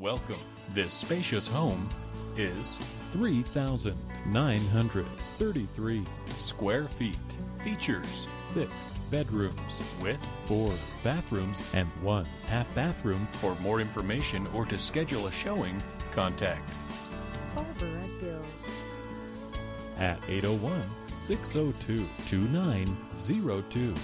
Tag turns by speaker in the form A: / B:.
A: Welcome. This spacious home is
B: 3,933
A: square feet. Features
B: six bedrooms
A: with
B: four bathrooms and one half bathroom.
A: For more information or to schedule a showing, contact
C: Barbara Dill.
B: at 801 602 2902.